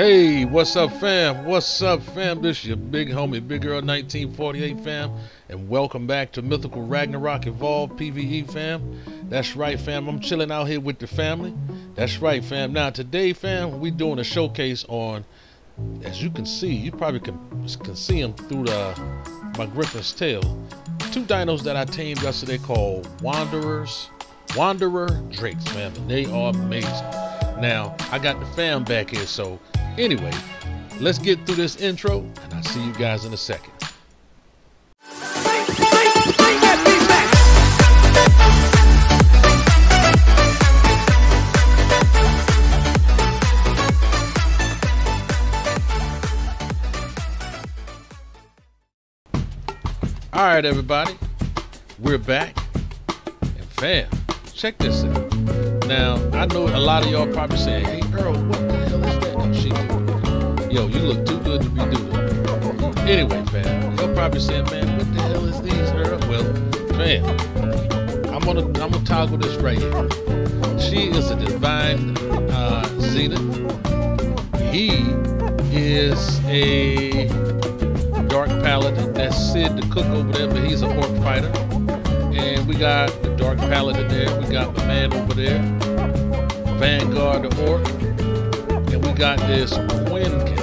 Hey, what's up, fam? What's up, fam? This is your big homie, Big Earl 1948, fam. And welcome back to Mythical Ragnarok Evolved PvE, fam. That's right, fam. I'm chilling out here with the family. That's right, fam. Now, today, fam, we doing a showcase on, as you can see, you probably can, can see them through the my Griffin's tail. Two dinos that I tamed yesterday called Wanderers, Wanderer Drakes, fam. And they are amazing. Now, I got the fam back here, so anyway, let's get through this intro, and I'll see you guys in a second. All right, everybody, we're back, and fam, check this out. Now, I know a lot of y'all probably saying, "Hey, Earl, what the hell is that?" No. Yo, you look too good to be doing. Anyway, fam, you're probably saying, "Man, what the hell is these, Earl?" Well, fam, I'm gonna I'm gonna toggle this right here. She is a divine uh, zenith. He is a dark paladin. That's Sid the cook over there, but he's a orc fighter. And we got the dark paladin there. We got the man over there, Vanguard orc, and we got this Quinkin.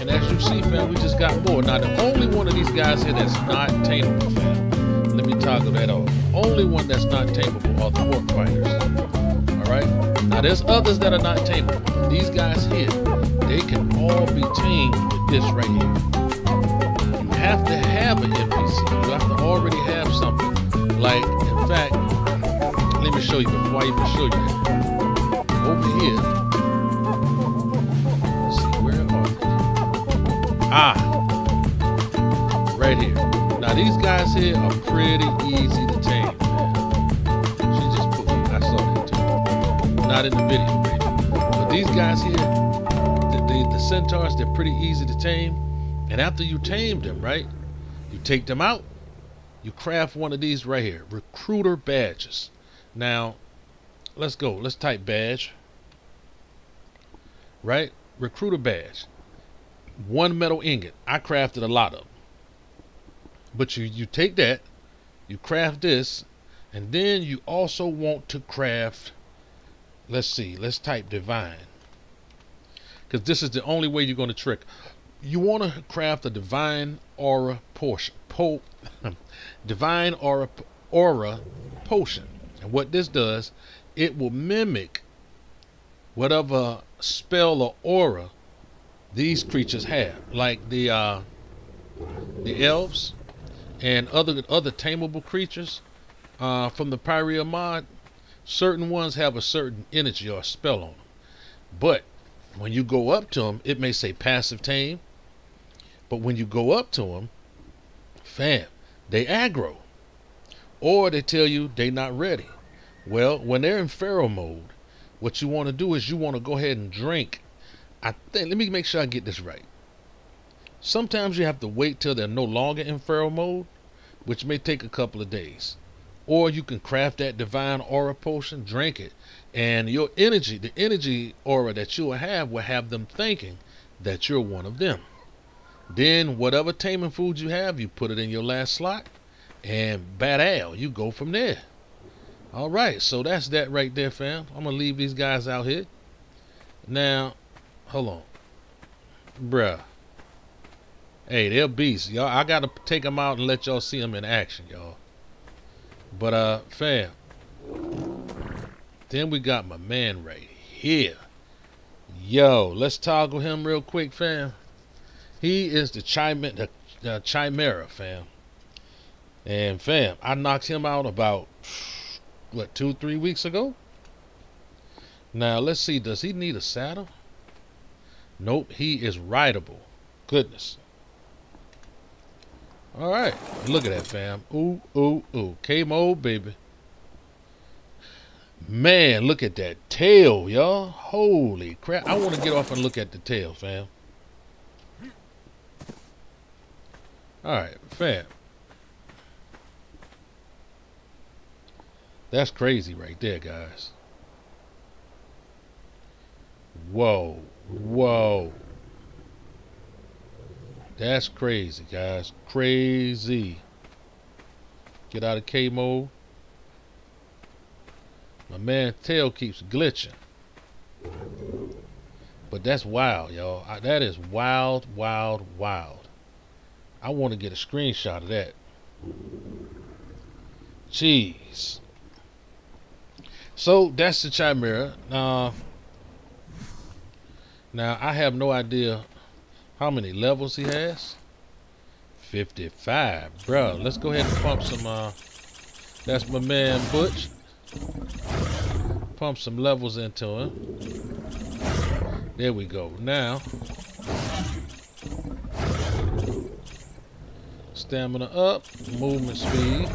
And as you see, fam, we just got more. Now the only one of these guys here that's not tameable, fam. Let me toggle that off. Only one that's not tameable are the orc fighters. All right. Now there's others that are not tameable. These guys here, they can all be tamed with this right here you have to have an NPC. You have to already have something. Like, in fact, let me show you before I even show you that. Over here. See, where are they? Ah, right here. Now these guys here are pretty easy to tame. She just put I saw that too. Not in the video. But these guys here, the, the, the centaurs, they're pretty easy to tame. And after you tame them, right, you take them out, you craft one of these right here, recruiter badges. Now, let's go. Let's type badge. Right? Recruiter badge. One metal ingot. I crafted a lot of them. But you, you take that, you craft this, and then you also want to craft, let's see, let's type divine. Because this is the only way you're going to trick you want to craft a divine aura portion, po, divine aura aura potion. And what this does, it will mimic whatever spell or aura these creatures have, like the uh, the elves and other other tameable creatures uh, from the Pyria mod. Certain ones have a certain energy or spell on them, but when you go up to them, it may say passive tame, but when you go up to them, fam, they aggro. Or they tell you they not ready. Well, when they're in feral mode, what you want to do is you want to go ahead and drink. I think let me make sure I get this right. Sometimes you have to wait till they're no longer in feral mode, which may take a couple of days. Or you can craft that divine aura potion, drink it, and your energy, the energy aura that you will have, will have them thinking that you're one of them. Then whatever taming food you have, you put it in your last slot, and bad al, you go from there. All right, so that's that right there, fam. I'm gonna leave these guys out here. Now, hold on, bruh. Hey, they're beasts, y'all. I gotta take them out and let y'all see them in action, y'all. But uh, fam. Then we got my man right here. Yo, let's toggle him real quick, fam. He is the, chime- the, the Chimera, fam. And fam, I knocked him out about what two, three weeks ago. Now let's see, does he need a saddle? Nope, he is rideable. Goodness. All right, look at that, fam. Ooh, ooh, ooh. K-mode, baby. Man, look at that tail, y'all. Holy crap. I want to get off and look at the tail, fam. Alright, fam. That's crazy right there, guys. Whoa. Whoa. That's crazy, guys. Crazy. Get out of K mode. My man tail keeps glitching. But that's wild, y'all. That is wild, wild, wild. I want to get a screenshot of that. Jeez. So that's the Chimera. Now, now I have no idea how many levels he has. 55, bro. Let's go ahead and pump some. Uh, that's my man Butch. Pump some levels into him. There we go. Now, stamina up, movement speed,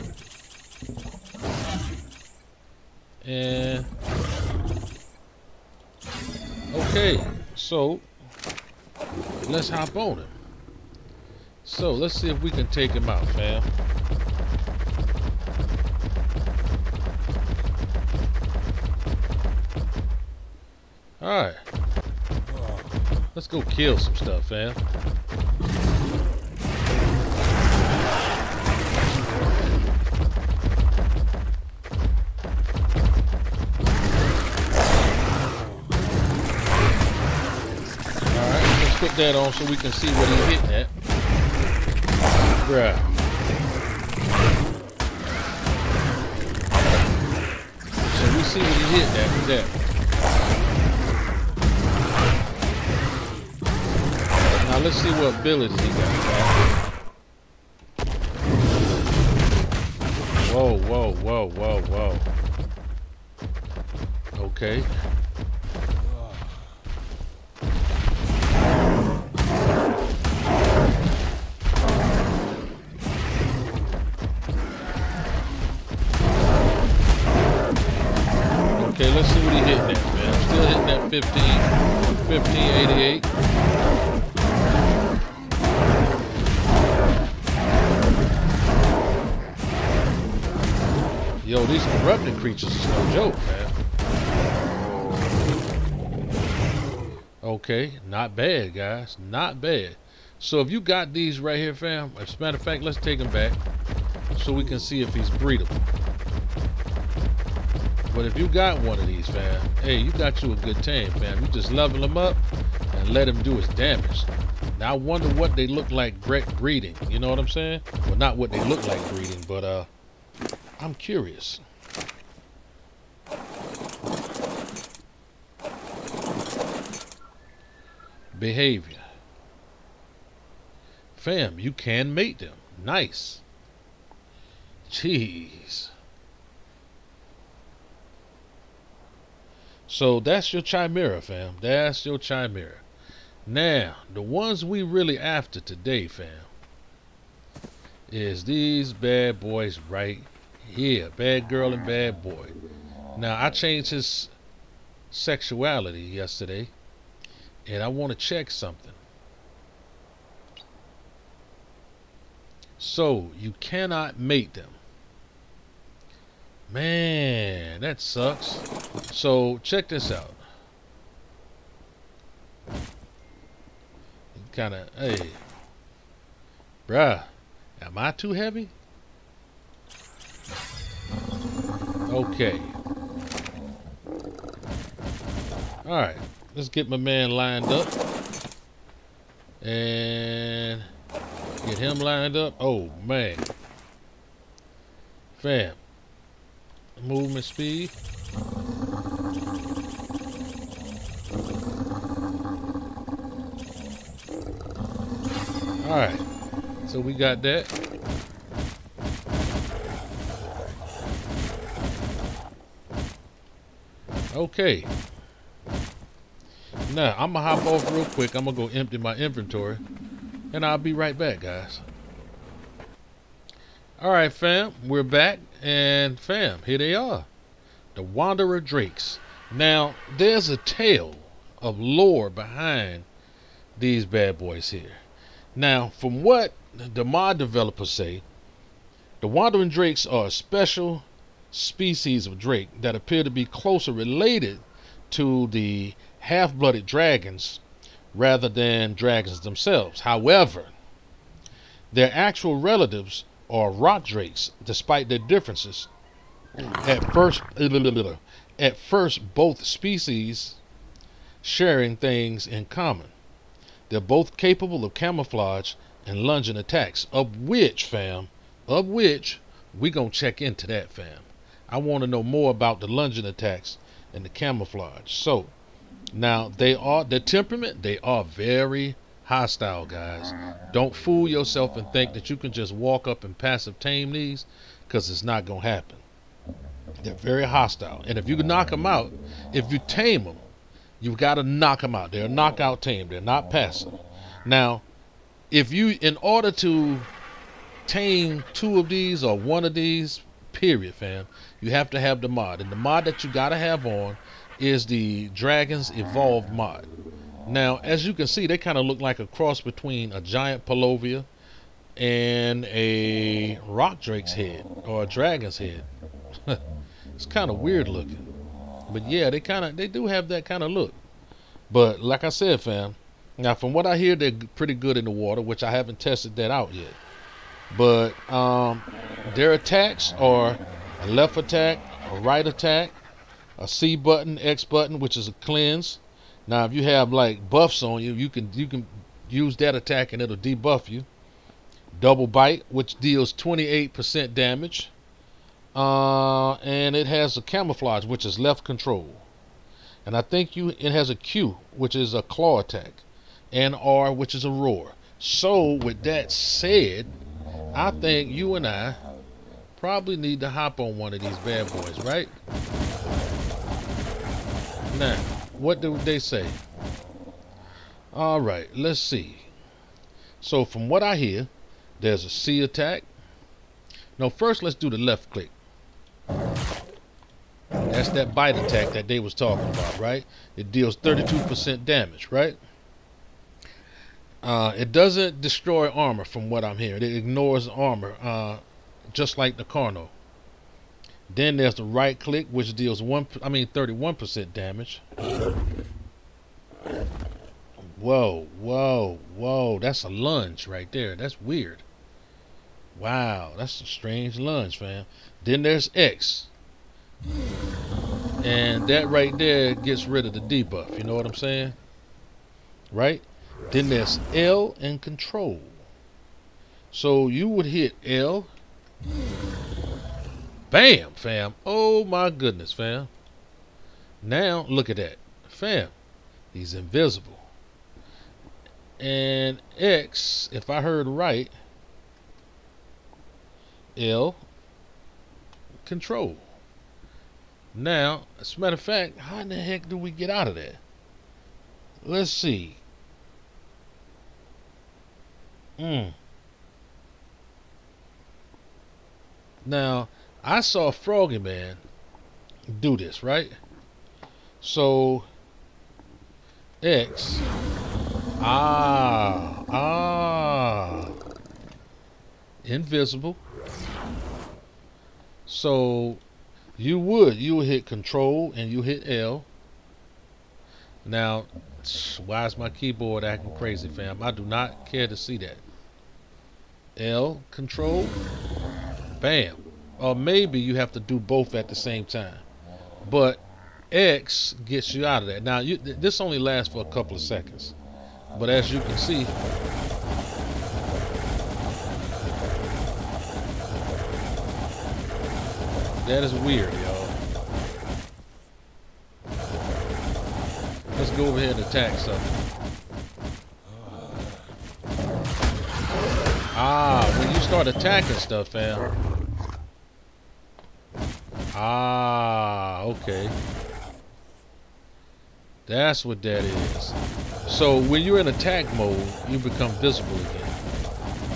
and okay. So let's hop on him. So let's see if we can take him out, fam. Alright. Let's go kill some stuff, fam. That on so we can see what he's hitting at. Bruh. So we see what he hit that with that. Now let's see what abilities he got. Whoa, whoa, whoa, whoa, whoa. Okay, Yo, these corrupted creatures is no joke, man. Okay, not bad, guys. Not bad. So if you got these right here, fam, as a matter of fact, let's take them back so we can see if he's breedable. But if you got one of these, fam, hey, you got you a good team, fam. You just level him up and let him do his damage. Now I wonder what they look like breeding. You know what I'm saying? Well, not what they look like breeding, but uh, I'm curious. Behavior. Fam, you can mate them. Nice. Jeez. So that's your chimera, fam. That's your chimera. Now, the ones we really after today, fam, is these bad boys right here. Bad girl and bad boy. Now, I changed his sexuality yesterday, and I want to check something. So, you cannot mate them. Man, that sucks. So check this out. Kind of, hey, bruh, am I too heavy? Okay. All right, let's get my man lined up and get him lined up. Oh man, fam movement speed. Alright, so we got that. Okay. Now, I'm going to hop off real quick. I'm going to go empty my inventory. And I'll be right back, guys. Alright, fam. We're back. And fam, here they are. The Wanderer Drakes. Now, there's a tale of lore behind these bad boys here. Now, from what the mod developers say, the Wandering Drakes are a special species of drake that appear to be closer related to the half-blooded dragons rather than dragons themselves. However, their actual relatives are rock drakes, despite their differences. At first, at first, both species sharing things in common. They're both capable of camouflage and lunging attacks, of which, fam, of which we gonna check into that, fam. I want to know more about the lunging attacks and the camouflage. So, now they are the temperament. They are very hostile, guys. Don't fool yourself and think that you can just walk up and passive tame these, because it's not gonna happen. They're very hostile, and if you can knock them out, if you tame them, you've got to knock them out. They're knockout tame. They're not passive. Now, if you, in order to tame two of these or one of these, period, fam, you have to have the mod, and the mod that you gotta have on is the Dragons Evolved mod. Now, as you can see, they kind of look like a cross between a giant Polovia and a rock drake's head or a dragon's head. it's kind of weird looking. But yeah, they kind of they do have that kind of look. But like I said, fam, now from what I hear, they're pretty good in the water, which I haven't tested that out yet. But um, their attacks are a left attack, a right attack, a C button, X button, which is a cleanse, now, if you have like buffs on you, you can you can use that attack and it'll debuff you. Double bite, which deals 28% damage, uh, and it has a camouflage, which is left control. And I think you it has a Q, which is a claw attack, and R, which is a roar. So, with that said, I think you and I probably need to hop on one of these bad boys, right? Now what do they say? All right, let's see. So from what I hear, there's a C attack. No, first let's do the left click. That's that bite attack that they was talking about, right? It deals 32% damage, right? Uh, it doesn't destroy armor from what I'm hearing. It ignores armor, uh, just like the Carno. Then there's the right click, which deals one, I mean 31% damage. Whoa, whoa, whoa. That's a lunge right there. That's weird. Wow, that's a strange lunge, fam. Then there's X. And that right there gets rid of the debuff. You know what I'm saying? Right? Then there's L and control. So you would hit L Bam, fam. Oh my goodness, fam. Now, look at that. Fam, he's invisible. And X, if I heard right, L, control. Now, as a matter of fact, how in the heck do we get out of that? Let's see. Hmm. Now, I saw Froggy Man do this, right? So X Ah Ah Invisible. So you would you would hit control and you hit L. Now why is my keyboard acting crazy, fam? I do not care to see that. L control. Bam. Or maybe you have to do both at the same time. But X gets you out of that. Now, you, this only lasts for a couple of seconds. But as you can see, that is weird, y'all. Let's go over here and attack something. Start attacking stuff, fam, Ah, okay. That's what that is. So when you're in attack mode, you become visible again.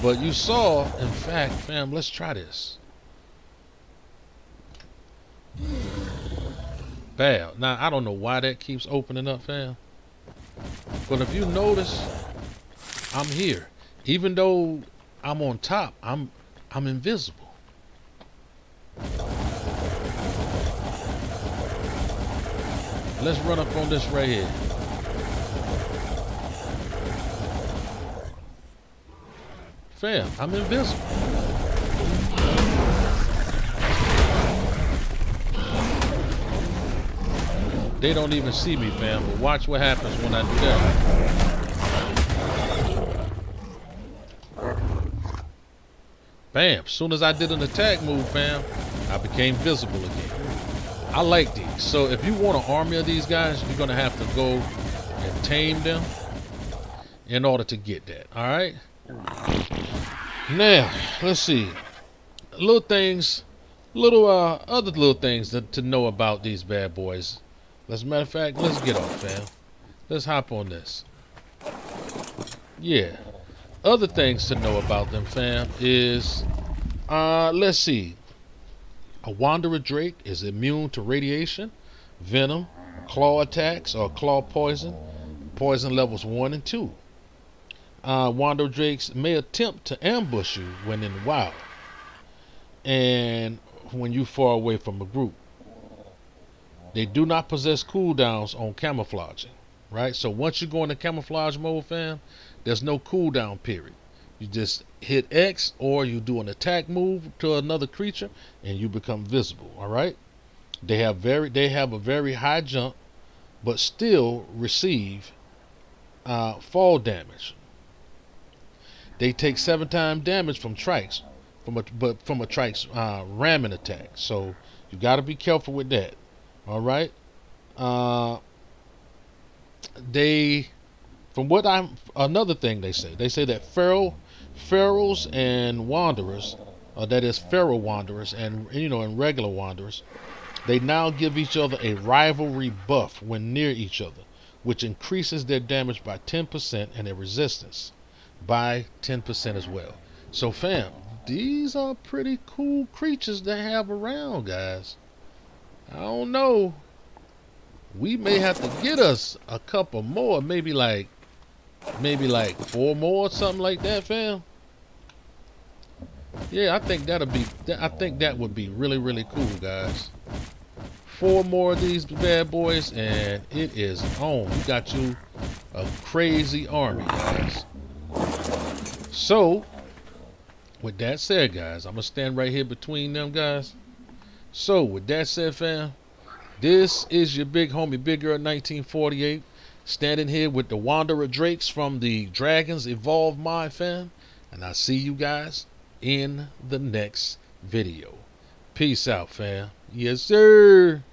But you saw, in fact, fam, let's try this. Bad. Now, I don't know why that keeps opening up, fam. But if you notice, I'm here. Even though I'm on top. I'm I'm invisible. Let's run up on this right here. Fam, I'm invisible. They don't even see me, fam, but watch what happens when I do that. Bam, soon as I did an attack move, fam, I became visible again. I like these. So if you want an army of these guys, you're going to have to go and tame them in order to get that. All right? Now, let's see. Little things, little uh, other little things to, to know about these bad boys. As a matter of fact, let's get off, fam. Let's hop on this. Yeah. Other things to know about them, fam, is, uh, let's see. A Wanderer Drake is immune to radiation, venom, claw attacks, or claw poison. Poison levels 1 and 2. Uh, Wanderer Drakes may attempt to ambush you when in the wild and when you far away from a group. They do not possess cooldowns on camouflaging, right? So once you go into camouflage mode, fam, there's no cooldown period. You just hit X or you do an attack move to another creature and you become visible. All right. They have very they have a very high jump, but still receive uh, fall damage. They take seven times damage from trikes, from a but from a trike's uh, ramming attack. So you got to be careful with that. All right. Uh, they, from what I'm, another thing they say, they say that feral Ferals and Wanderers, uh, that is Feral Wanderers and you know and regular Wanderers, they now give each other a rivalry buff when near each other, which increases their damage by 10% and their resistance by 10% as well. So fam, these are pretty cool creatures to have around, guys. I don't know. We may have to get us a couple more, maybe like maybe like four more, something like that, fam. Yeah, I think that'll be. I think that would be really, really cool, guys. Four more of these bad boys, and it is on. You got you a crazy army, guys. So, with that said, guys, I'm gonna stand right here between them, guys. So, with that said, fam, this is your big homie, Big Earl 1948, standing here with the Wanderer Drakes from the Dragons Evolve My fam, and I see you guys in the next video. Peace out, fam. Yes, sir.